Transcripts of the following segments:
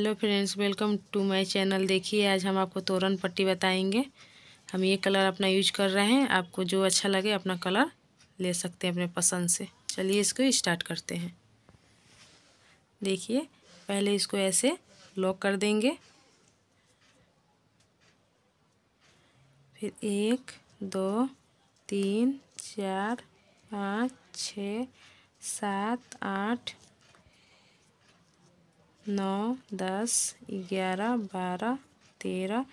Hello friends, welcome to my channel. देखिए, आज हम आपको तोरण पट्टी बताएँगे। हम ये कलर अपना यूज़ कर रहे हैं। आपको जो अच्छा लगे, अपना कलर ले सकते हैं अपने पसंद से। चलिए इसको स्टार्ट करते हैं। देखिए, पहले इसको ऐसे लॉक कर देंगे। फिर एक, दो, तीन, चार, पाँच, छ, सात, आठ नौ, दस, ग्यारह, बारह, तेरह,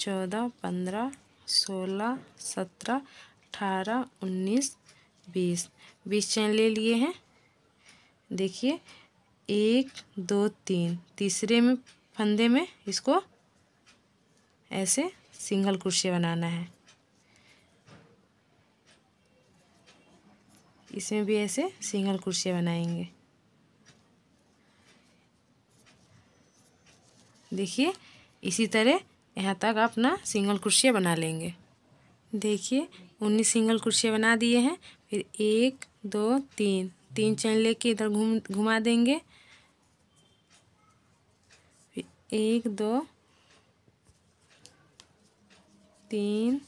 चौदह, पंद्रह, सोलह, सत्रह, अठारह, उन्नीस, बीस। बीस चैन ले लिए हैं? देखिए, एक, दो, तीन। तीसरे में, फंदे में इसको ऐसे सिंगल कुर्सी बनाना है। इसमें भी ऐसे सिंगल कुर्सी बनाएँगे। देखिए, इसी तरह यहाँ तक अपना सिंगल कुर्सियाँ बना लेंगे। देखिए उन्नीस सिंगल कुर्सियाँ बना दिए हैं। फिर एक, दो, तीन। तीन चैन लेके इधर घूम, घुमा देंगे। फिर एक, दो, तीन,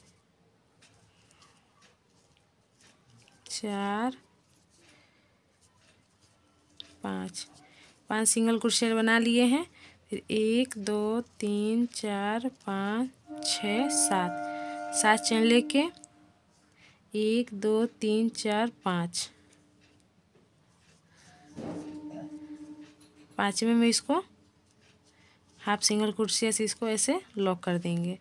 चार, पाँच। पाँच सिंगल कुर्सियाँ बना लिए हैं। फिर एक, दो, तीन, चार, पाँच, छ, सात। सात चैन लेके एक, दो, तीन, चार, पाँच। पाँच में मैं इसको हाफ़ सिंगल कुर्सिया से इसको ऐसे लॉक कर देंगे।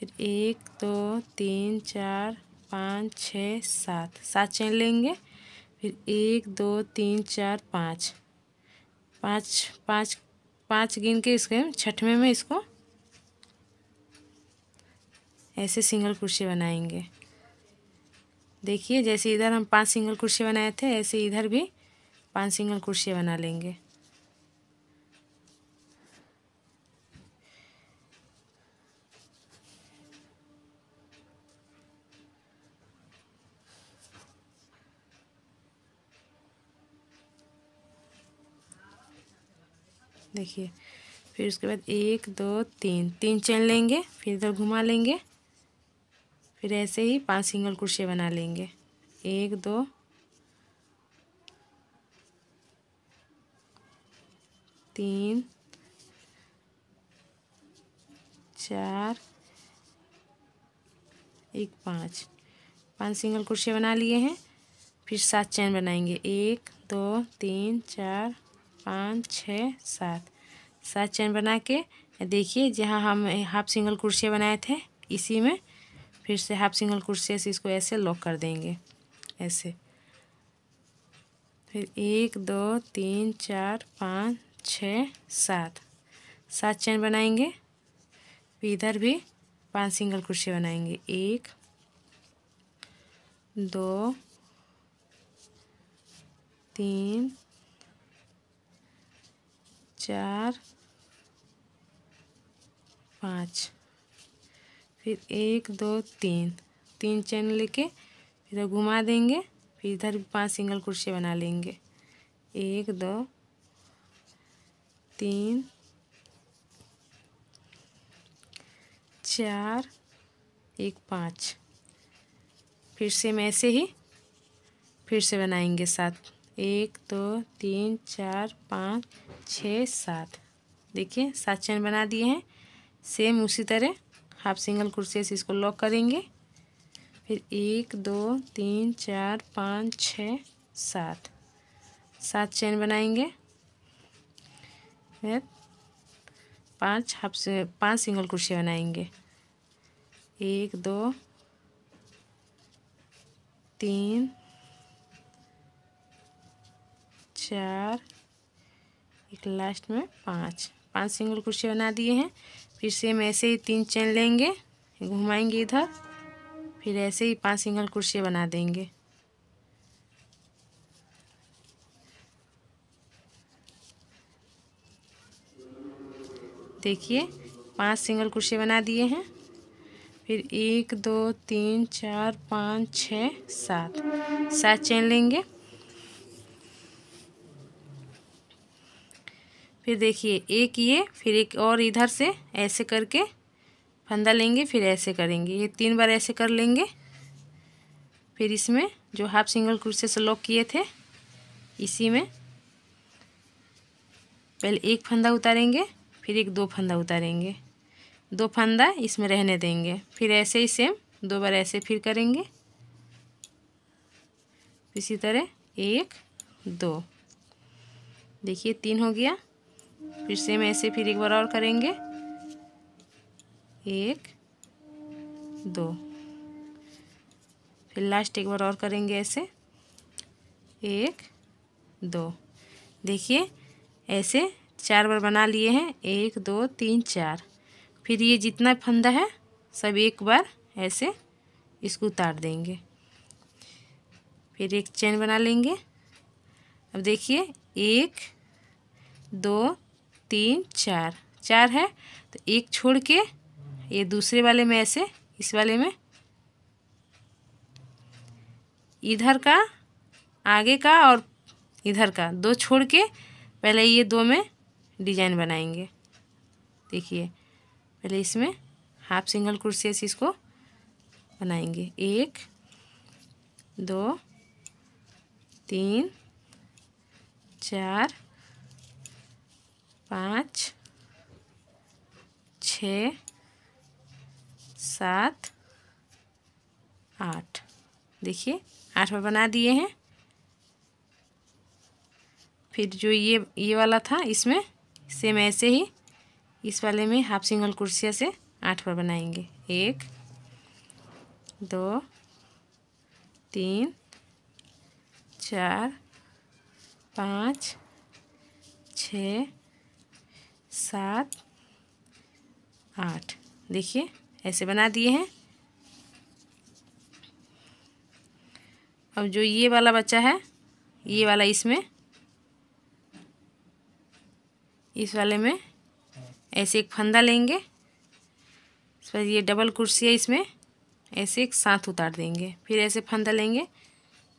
फिर एक, दो, तीन, चार, पाँच, छ, सात। सात चैन लेंगे। फिर एक, दो, तीन, चार, पाँच। पाँच पाँच पाँच गिन के इसके छठवें में इसको ऐसे सिंगल कुर्सी बनाएँगे। देखिए, जैसे इधर हम पाँच सिंगल कुर्सी बनाए थे, ऐसे इधर भी पाँच सिंगल कुर्सी बना लेंगे। देखिए, फिर उसके बाद एक, दो, तीन। तीन चैन लेंगे, फिर इधर घुमा लेंगे। फिर ऐसे ही पाँच सिंगल कुर्सी बना लेंगे। एक, दो। तीन। चार। एक, पाँच। पाँच सिंगल कुर्सी बना लिए हैं। फिर सात चैन बनाएँगे। एक, दो, तीन, चार। पाँच, छः, सात। सात चैन बना के देखिए, जहाँ हम हाफ़ सिंगल कुर्सियाँ बनाए थे, इसी में फिर से हाफ़ सिंगल कुर्सियाँ से इसको ऐसे लॉक कर देंगे, ऐसे। फिर एक, दो, तीन, चार, पाँच, छः, सात। सात चैन बनाएँगे इधर भी पाँच सिंगल कुर्सी बनाएँगे। एक, दो, तीन चार, पाँच। फिर एक, दो, तीन। तीन चैन लेके इधर घुमा देंगे, फिर इधर भी पाँच सिंगल कुर्सी बना लेंगे। एक, दो, तीन, चार, एक, पाँच। फिर से हम ऐसे ही, फिर से बनाएँगे सात एक, दो, तीन, चार, पाँच, छः, सात। देखिए, सात चैन बना दिए हैं। सेम उसी तरह हाफ़ सिंगल कुर्सी से इसको लॉक करेंगे। फिर एक, दो, तीन, चार, पाँच, छ, सात। सात चैन बनाएँगे। फिर पाँच हाफ़ से, पाँच सिंगल कुर्सी बनाएँगे। एक, दो, तीन चार एक लास्ट में पाँच। पाँच सिंगल कुर्सी बना दिए हैं। फिर सेम ऐसे ही तीन चैन लेंगे, घुमाएँगे इधर। फिर ऐसे ही पाँच सिंगल कुर्सी बना देंगे। देखिए, पाँच सिंगल कुर्सी बना दिए हैं। फिर एक, दो, तीन, चार, पाँच छ सात। सात चैन लेंगे। फिर देखिए, एक ये, फिर एक और इधर से ऐसे करके फंदा लेंगे, फिर ऐसे करेंगे। ये तीन बार ऐसे कर लेंगे। फिर इसमें जो हाफ़ सिंगल क्रोशे से लॉक किए थे, इसी में पहले एक फंदा उतारेंगे, फिर एक दो फंदा उतारेंगे। दो फंदा इसमें रहने देंगे। फिर ऐसे ही सेम दो बार ऐसे फिर करेंगे। इसी तरह एक, दो। देखिए, तीन हो गया। फिर सेम ऐसे फिर एक बार और करेंगे। एक, दो। फिर लास्ट एक बार और करेंगे ऐसे। एक, दो। देखिए, ऐसे चार बार बना लिए हैं। एक, दो, तीन, चार। फिर ये जितना फंदा है, सब एक बार ऐसे इसको उतार देंगे। फिर एक चैन बना लेंगे। अब देखिए, एक, दो तीन, चार। चार है तो एक छोड़ के ये दूसरे वाले में ऐसे, इस वाले में। इधर का, आगे का और इधर का, दो छोड़ के पहले ये दो में डिज़ाइन बनाएँगे। देखिए, पहले इसमें हाफ़ सिंगल कुर्सी ऐसी इसको बनाएँगे। एक, दो, तीन, चार पाँच, छ, सात, आठ। देखिए, आठ बार बना दिए हैं। फिर जो ये ये वाला था, इसमें सेम ऐसे ही, इस वाले में हाफ़ सिंगल कुर्सिया से आठ बार बनाएँगे। एक, दो, तीन, चार, पाँच, छ सात, आठ। देखिए, ऐसे बना दिए हैं। अब जो ये वाला बच्चा है, ये वाला इसमें, इस वाले में ऐसे एक फंदा लेंगे। इस पर ये डबल कुर्सी है इसमें, ऐसे एक साथ उतार देंगे। फिर ऐसे फंदा लेंगे,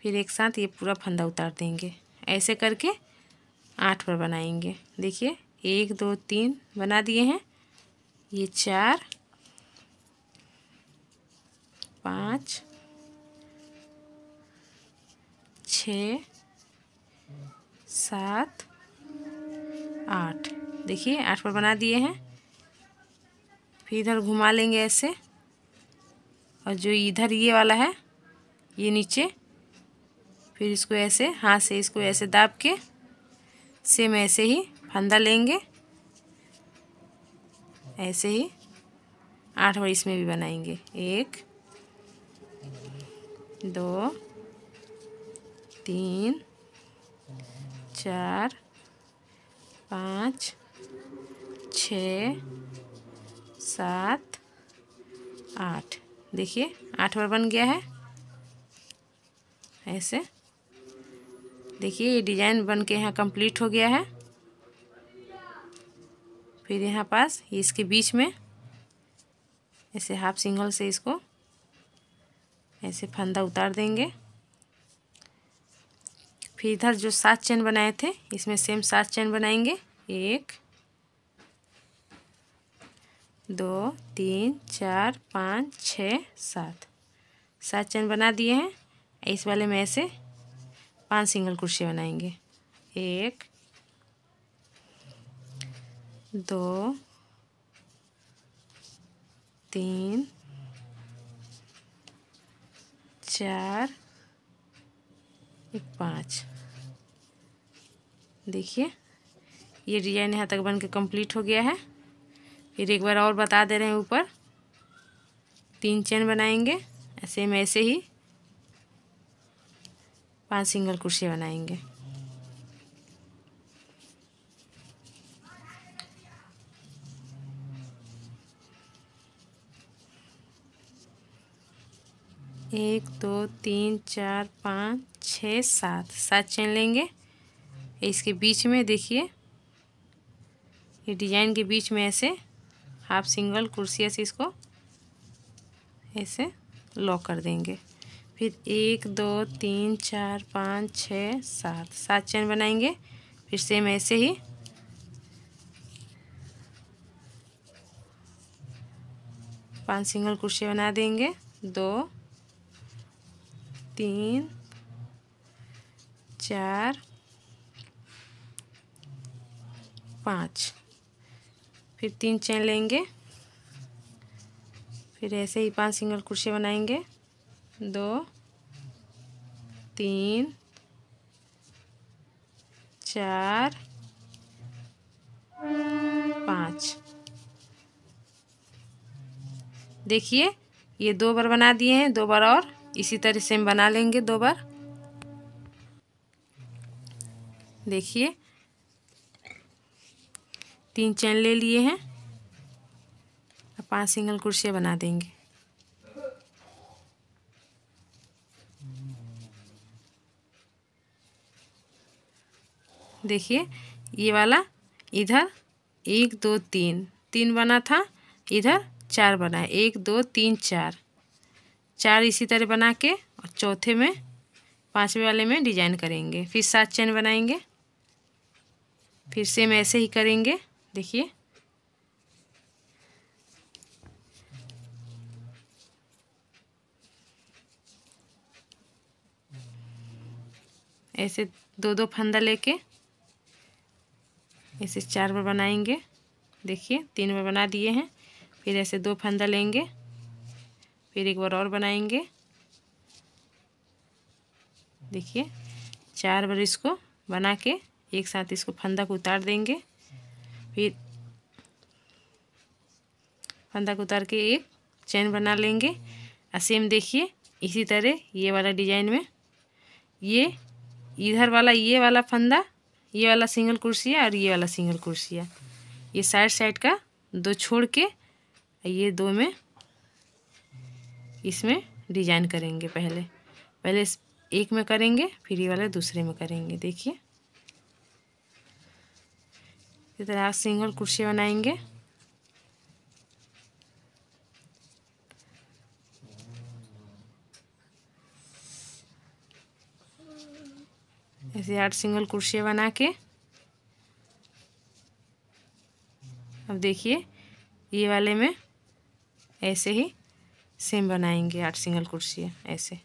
फिर एक साथ ये पूरा फंदा उतार देंगे। ऐसे करके आठ पर बनाएँगे। देखिए एक, दो, तीन बना दिए हैं। ये चार, पाँच, छ, सात, आठ। देखिए, आठ पर बना दिए हैं। फिर इधर घुमा लेंगे ऐसे। और जो इधर ये वाला है, ये नीचे। फिर इसको ऐसे, हाथ से इसको ऐसे दाब के, सेम ऐसे ही फंदा लेंगे। ऐसे ही आठ बार इसमें भी बनाएँगे। एक, दो, तीन, चार, पाँच, छ, सात, आठ। देखिए, आठ बार बन गया है। ऐसे। देखिए, ये डिज़ाइन बन के यहाँ कंप्लीट हो गया है। फिर यहाँ पास इसके बीच में ऐसे हाफ़ सिंगल से इसको ऐसे फंदा उतार देंगे। फिर इधर जो सात चैन बनाए थे, इसमें सेम सात चैन बनाएँगे। एक, दो, तीन, चार, पाँच, छ, सात। सात चैन बना दिए हैं। इस वाले में ऐसे पाँच सिंगल कुर्सी बनाएँगे। एक दो, तीन, चार पाँच। देखिए, ये डिज़ाइन यहाँ तक बन के कंप्लीट हो गया है। फिर एक बार और बता दे रहे हैं ऊपर। तीन चैन बनाएँगे, ऐसे में ऐसे ही पाँच सिंगल कुर्सी बनाएँगे। एक, दो, तीन, चार, पाँच, छः, सात। सात चेन लेंगे। इसके बीच में देखिए, ये डिज़ाइन के बीच में ऐसे हाफ़ सिंगल कुर्सिया से इसको ऐसे लॉक कर देंगे। फिर एक, दो, तीन, चार, पाँच, छः, सात। सात चेन बनाएँगे। फिर सेम ऐसे ही पाँच सिंगल कुर्सी बना देंगे। दो तीन, चार, पाँच। फिर तीन चैन लेंगे। फिर ऐसे ही पाँच सिंगल कुर्सी बनाएँगे। दो, तीन, चार, पाँच। देखिए, ये दो बार बना दिए हैं, दो बार और। इसी तरह से हम बना लेंगे दो बार। देखिए, तीन चैन ले लिए हैं। अब पाँच सिंगल कुर्सियाँ बना देंगे। देखिए, ये वाला इधर एक, दो, तीन। तीन बना था, इधर चार बना है। एक, दो, तीन, चार। चार इसी तरह बना के और चौथे में, पांचवे वाले में डिज़ाइन करेंगे। फिर सात चैन बनाएँगे। फिर सेम ऐसे ही करेंगे। देखिए। ऐसे दो दो फंदा लेके, ऐसे चार बार बनाएँगे। देखिए, तीन बार बना दिए हैं। फिर ऐसे दो फंदा लेंगे। फिर एक बार और बनाएँगे। देखिए, चार बार इसको बना के एक साथ इसको फंदा को उतार देंगे। फिर फंदा को उतार के एक चैन बना लेंगे। और सेम देखिए, इसी तरह ये वाला डिज़ाइन में ये, इधर वाला ये वाला फंदा, ये वाला सिंगल कुर्सिया और ये वाला सिंगल कुर्सिया ये साइड साइड का दो छोड़ के, ये दो में इसमें डिज़ाइन करेंगे पहले। पहले एक में करेंगे, फिर ये वाले दूसरे में करेंगे, देखिए। इस तरह सिंगल कुर्सी बनाएँगे। ऐसे आठ सिंगल कुर्सियाँ बना के। अब देखिए, ये वाले में ऐसे ही सेम बनाएँगे, आठ सिंगल कुर्सियाँ ऐसे।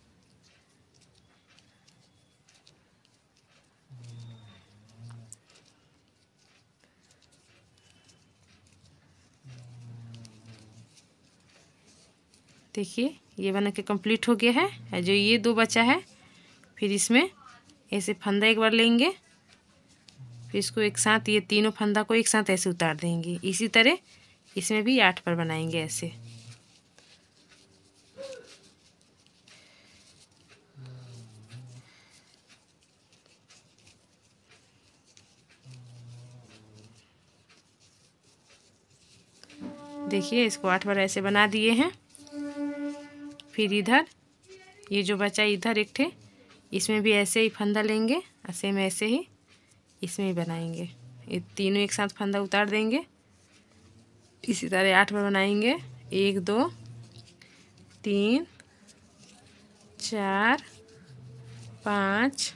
देखिए, ये बना के कंप्लीट हो गया है जो ये दो बचा है, फिर इसमें ऐसे फंदा एक बार लेंगे, फिर इसको एक साथ, ये तीनों फंदा को एक साथ ऐसे उतार देंगे। इसी तरह इसमें भी आठ पर बनाएँगे ऐसे। देखिए, इसको आठ बार ऐसे बना दिए हैं। फिर इधर, ये जो बचा इधर एक ठे, इसमें भी ऐसे ही फंदा लेंगे ऐसे में ऐसे ही इसमें ही बनाएँगे। ये तीनों एक साथ फंदा उतार देंगे। इसी तरह आठ बार बनाएँगे। एक, दो, तीन, चार, पाँच,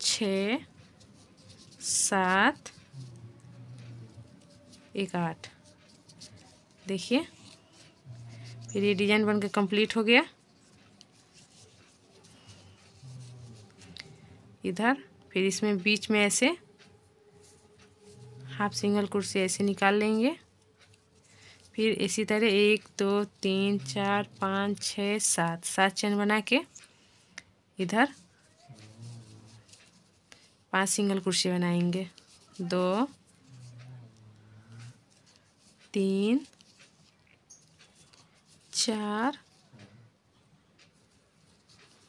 छ, सात, एक, आठ। देखिए। फिर ये डिज़ाइन बन के कंप्लीट हो गया। इधर, फिर इसमें बीच में ऐसे हाफ़ सिंगल कुर्सी ऐसे निकाल लेंगे। फिर इसी तरह एक, दो, तीन, चार, पाँच, छः, सात सात चैन बना के इधर पाँच सिंगल कुर्सी बनाएँगे। दो, तीन चार,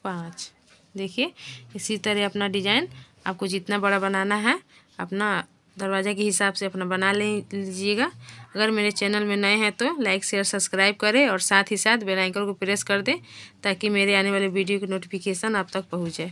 पाँच। देखिए, इसी तरह अपना डिज़ाइन आपको जितना बड़ा बनाना है, अपना दरवाज़ा के हिसाब से अपना बना ले, लीजिएगा। अगर मेरे चैनल में नए हैं तो लाइक, शेयर, सब्सक्राइब करें और साथ ही साथ बेल आइकन को प्रेस कर दें ताकि मेरे आने वाले वीडियो की नोटिफिकेशन आप तक पहुँच। जाए